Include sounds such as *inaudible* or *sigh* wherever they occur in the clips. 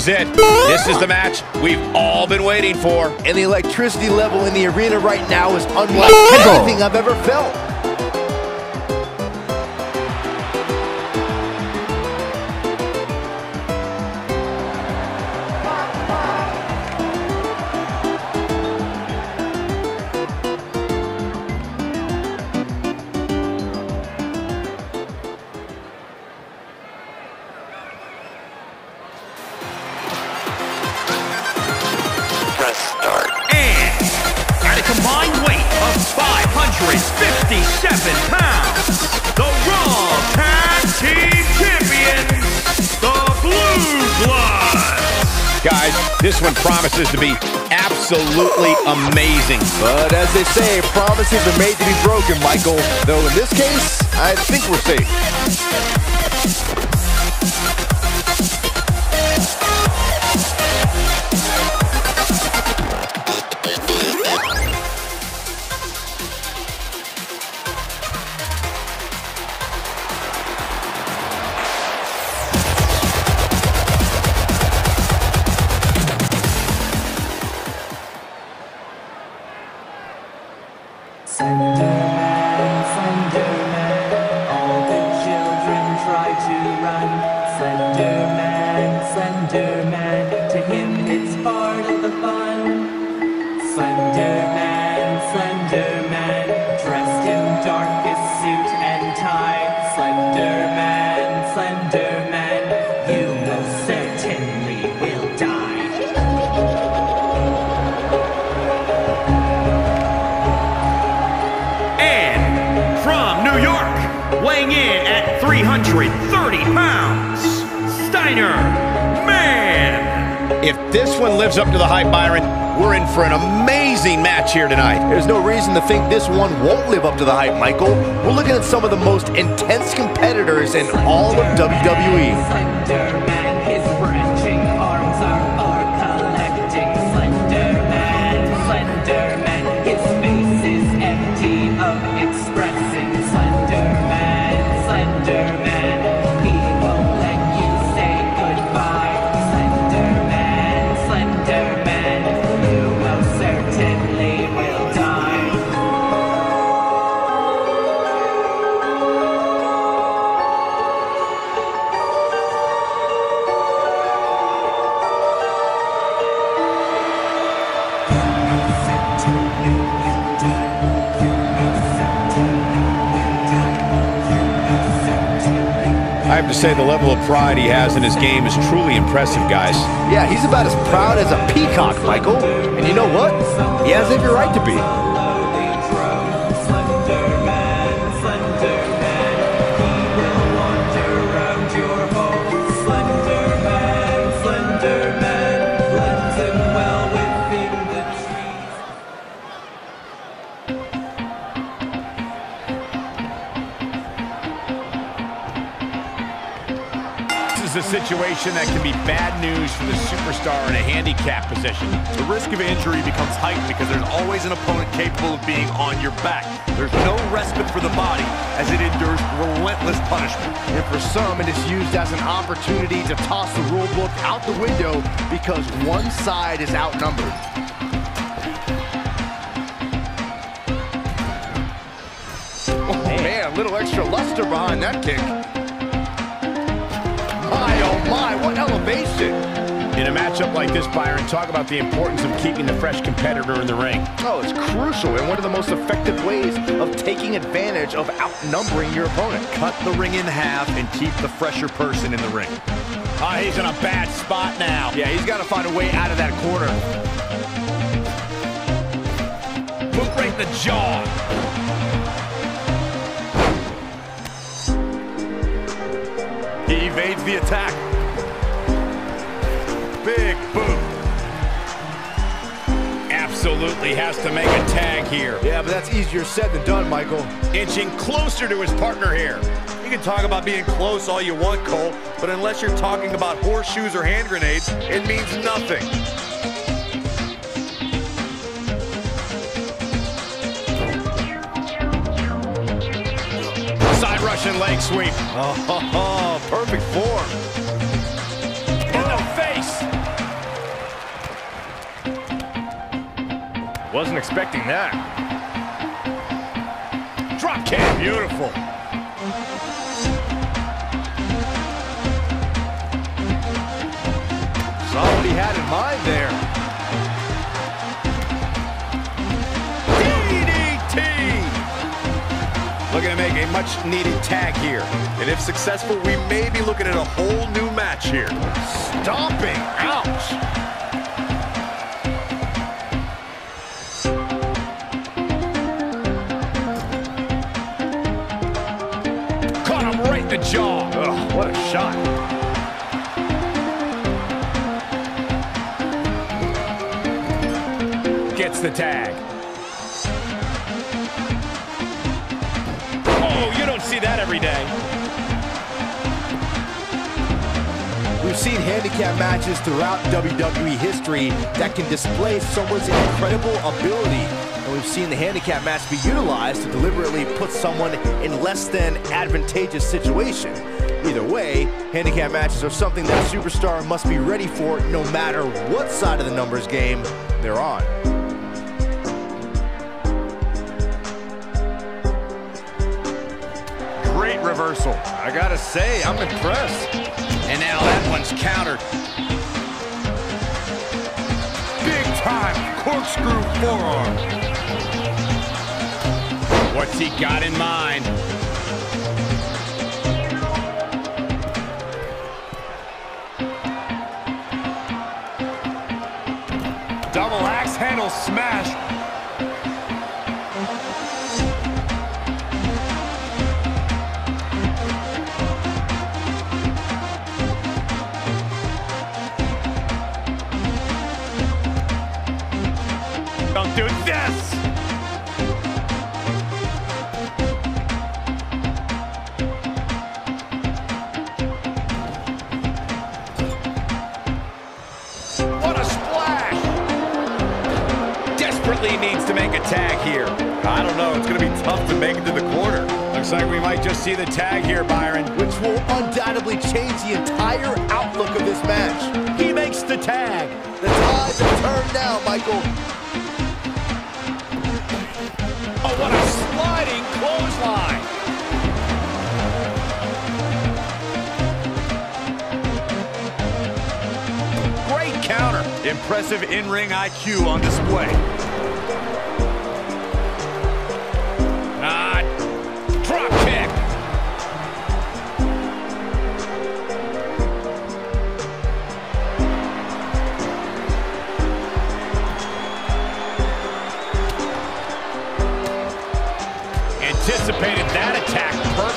is it. This is the match we've all been waiting for. And the electricity level in the arena right now is unlike anything I've ever felt. To be absolutely amazing. But as they say, promises are made to be broken, Michael. Though in this case, I think we're safe. Certainly will die. And from New York, weighing in at 330 pounds, Steiner Man. If this one lives up to the hype, Byron, we're in for an amazing match here tonight. There's no reason to think this one won't live up to the hype, Michael. We're looking at some of the most intense competitors in all of. WWE. Say, the level of pride he has in his game is truly impressive, guys. Yeah, he's about as proud as a peacock, Michael. And you know what? He has every right to be. Is a situation that can be bad news for the superstar in a handicap position. The risk of injury becomes heightened because there's always an opponent capable of being on your back. There's no respite for the body as it endures relentless punishment. And for some, it is used as an opportunity to toss the rule book out the window because one side is outnumbered. Oh, man, a little extra luster behind that kick. My, oh what elevation. In a matchup like this, Byron, talk about the importance of keeping the fresh competitor in the ring. Oh, it's crucial and one of the most effective ways of taking advantage of outnumbering your opponent. Cut the ring in half and keep the fresher person in the ring. Ah, he's in a bad spot now. Yeah, he's got to find a way out of that corner. Boot right in the jaw. He evades the attack big boot. Absolutely has to make a tag here. Yeah, but that's easier said than done, Michael. Inching closer to his partner here. You can talk about being close all you want, Cole, but unless you're talking about horseshoes or hand grenades, it means nothing. Side Russian leg sweep. *laughs* Oh, perfect form. Wasn't expecting that. Drop kick. Beautiful. Saw what he had in mind there. DDT. Looking to make a much-needed tag here. And if successful, we may be looking at a whole new match here. Stomping. Ouch. Shot. Gets the tag. Oh, you don't see that every day. We've seen handicap matches throughout WWE history that can display someone's incredible ability. And we've seen the handicap match be utilized to deliberately put someone in less than advantageous situation. Either way, handicap matches are something that a superstar must be ready for no matter what side of the numbers game they're on. Great reversal. I gotta say, I'm impressed. And now that one's countered. Big time corkscrew forearm. What's he got in mind? Handle smash. Needs to make a tag here. I don't know. It's gonna be tough to make it to the corner. Looks like we might just see the tag here, Byron. which will undoubtedly change the entire outlook of this match. He makes the tag. The tides have turned now, Michael. Oh, what a sliding clothesline. Great counter. Impressive in-ring IQ on display.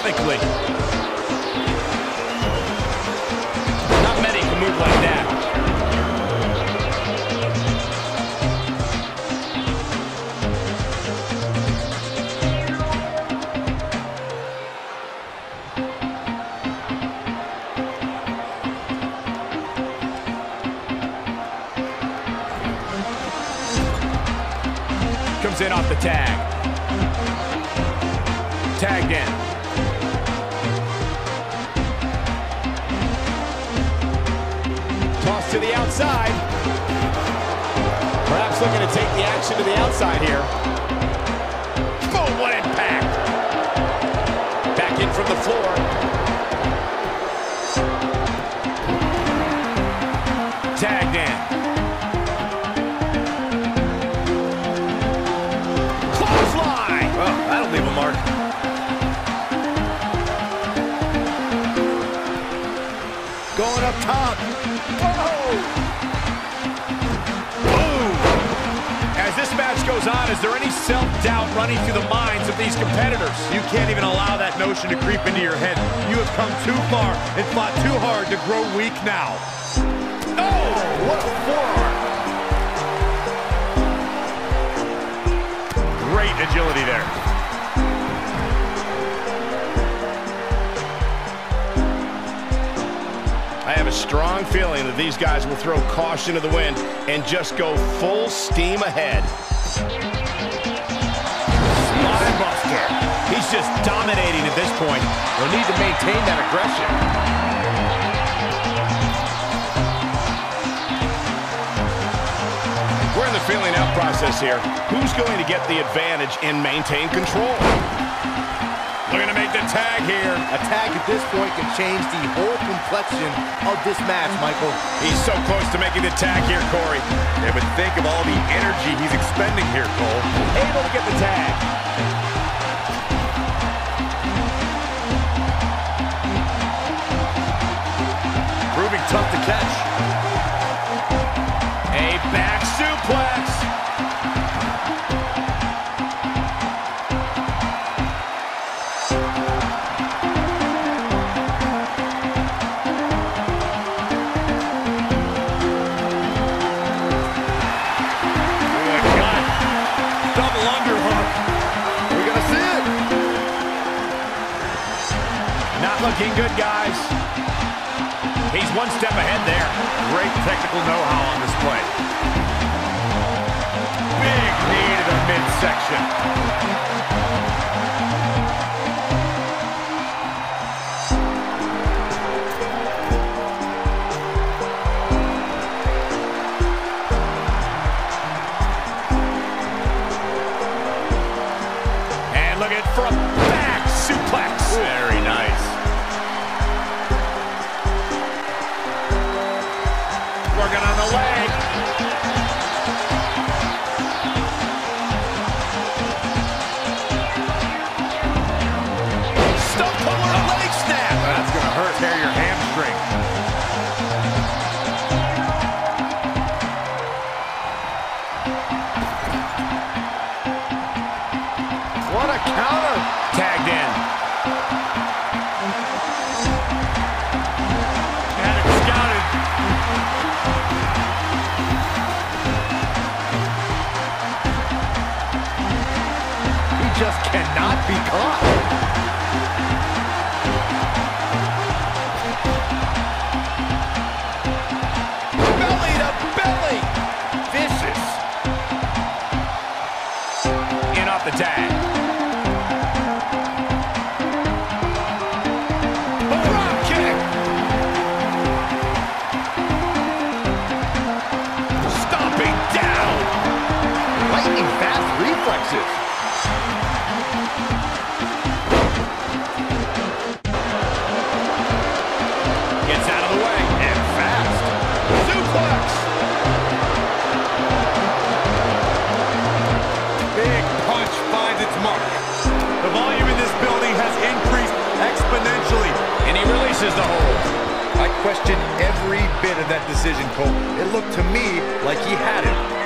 Attack Going up top. Oh. Boom! As this match goes on, is there any self-doubt running through the minds of these competitors? You can't even allow that notion to creep into your head. You have come too far and fought too hard to grow weak now. Oh, what a forearm! Great agility there. Strong feeling that these guys will throw caution to the wind and just go full steam ahead. Spinebuster. He's just dominating at this point. They'll need to maintain that aggression. We're in the feeling out process here. Who's going to get the advantage and maintain control? Looking to make the tag here. A tag at this point can change the whole complexion of this match, Michael. He's so close to making the tag here, Corey. Yeah, but think of all the energy he's expending here, Cole. Able to get the tag. Proving tough to catch. A back suplex. Looking good, guys. He's one step ahead there. Great technical know-how on display. Big knee to the midsection. Off the tag. Releases the hold. I question every bit of that decision, Cole. It looked to me like he had it.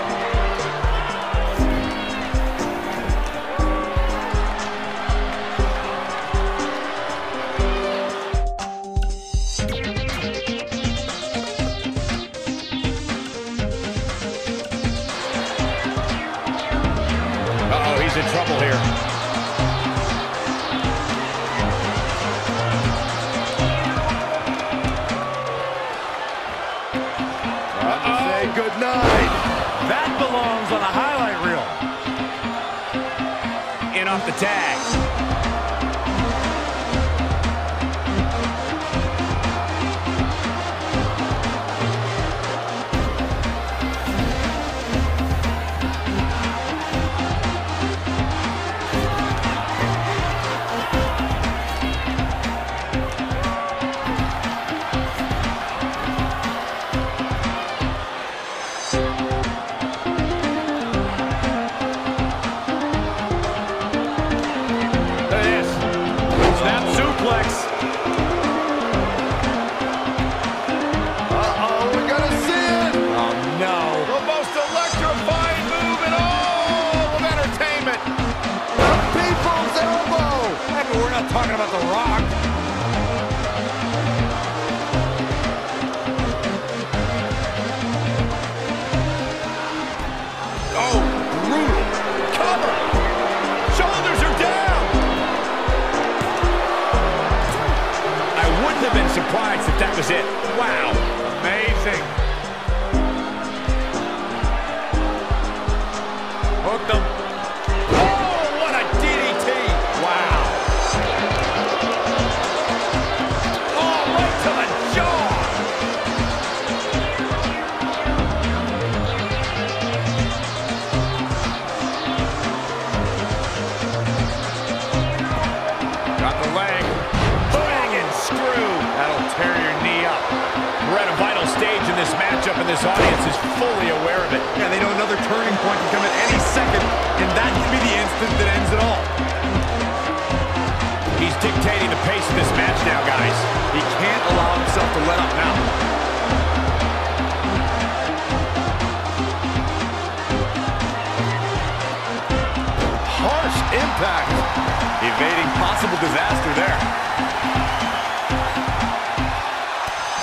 impact. Evading possible disaster there.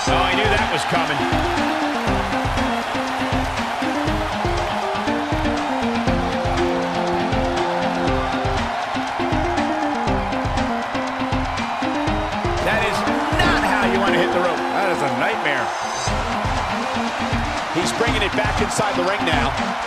So I knew that was coming. That is a nightmare. He's bringing it back inside the ring now.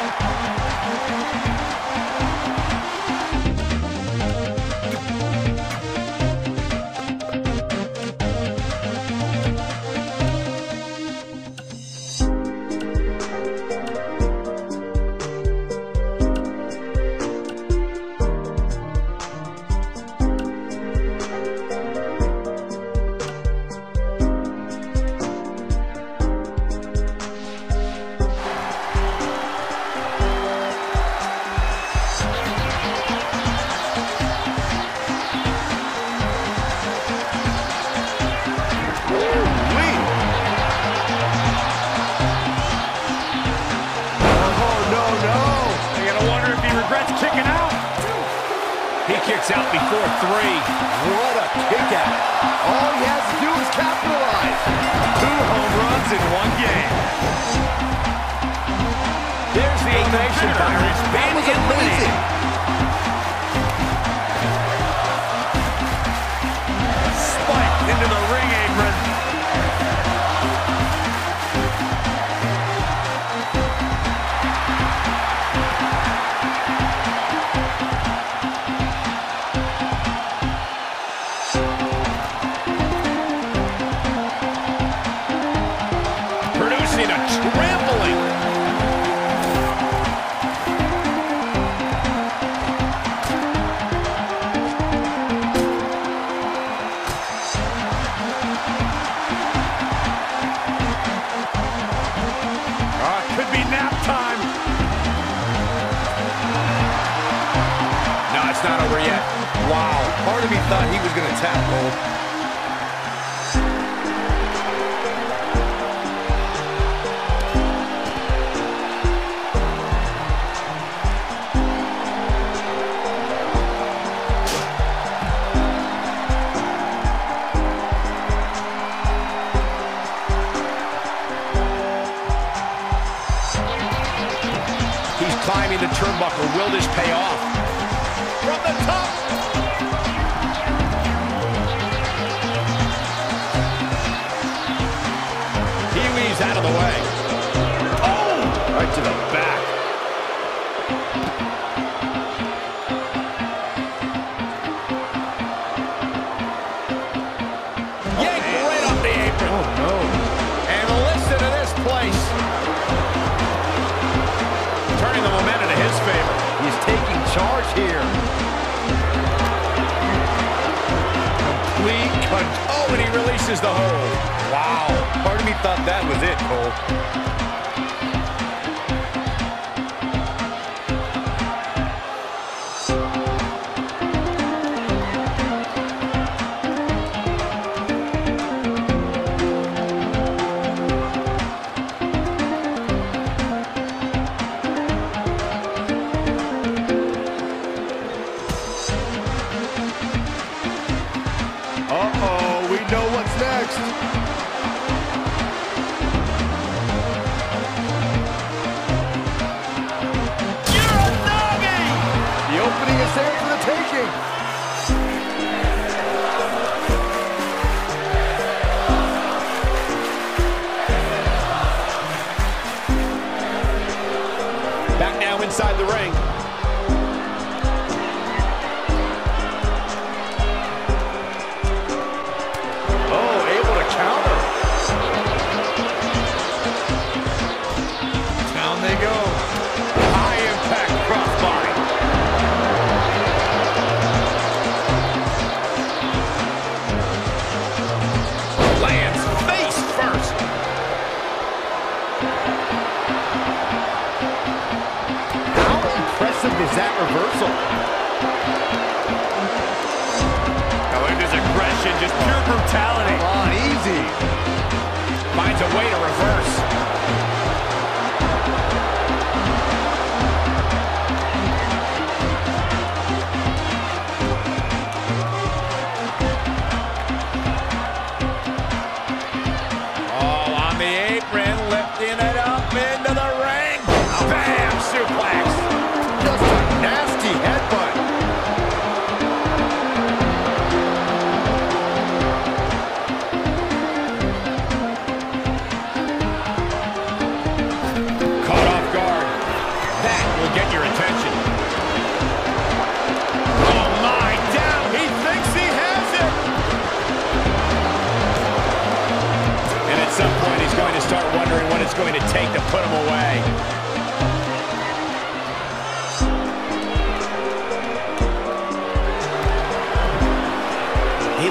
punch. Oh, and he releases the hold. Wow. Part of me thought that was it, Cole.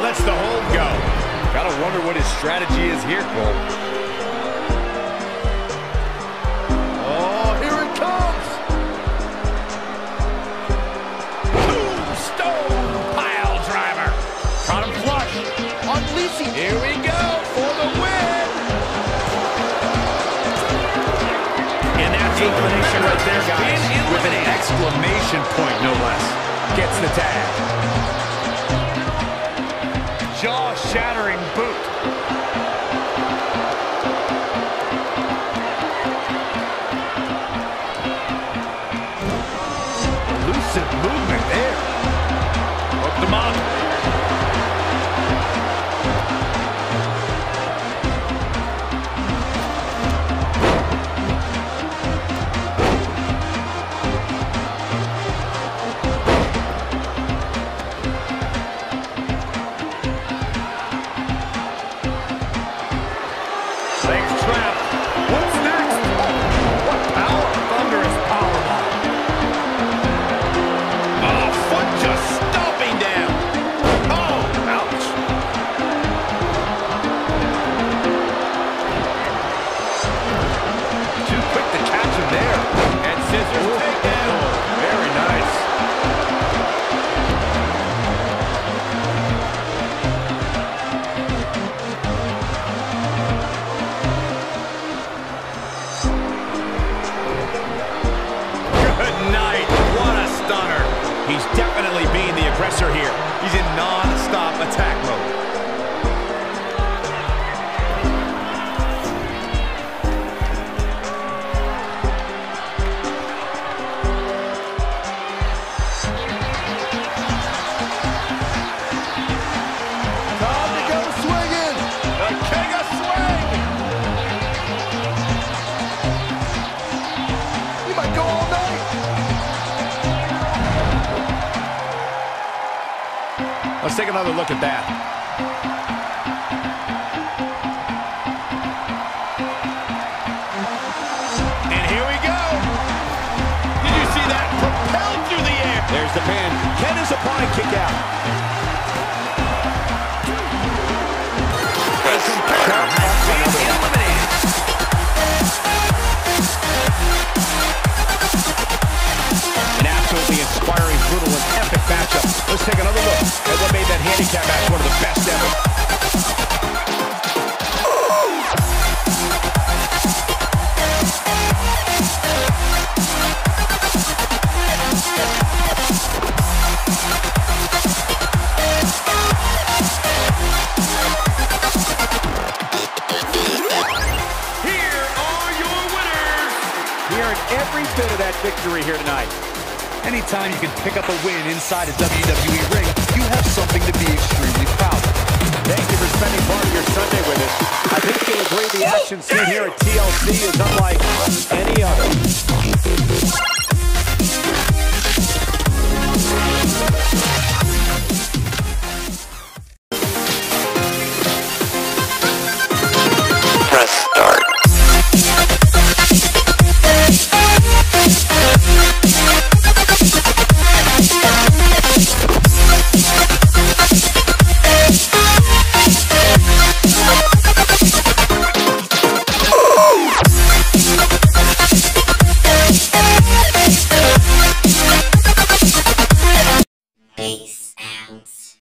Lets the hold go. Gotta wonder what his strategy is here, Cole. Oh, here it comes. Tombstone pile driver. Caught him flush. Unleashing. Here we go for the win. And that's the elimination right there, guys. With an exclamation point, no less. Gets the tag. Jaw-shattering boot. And here we go. Did you see that? Propelled through the air. There's the pin. Ken is upon a kick out. Press start. Being eliminated. An absolutely inspiring, brutal, and epic matchup. Let's take another look at what made that handicap match one of the best ever. Victory here tonight. Anytime you can pick up a win inside a WWE ring, you have something to be extremely proud of. Thank you for spending part of your Sunday with us. I think you'll agree the action seen here at TLC is unlike any other.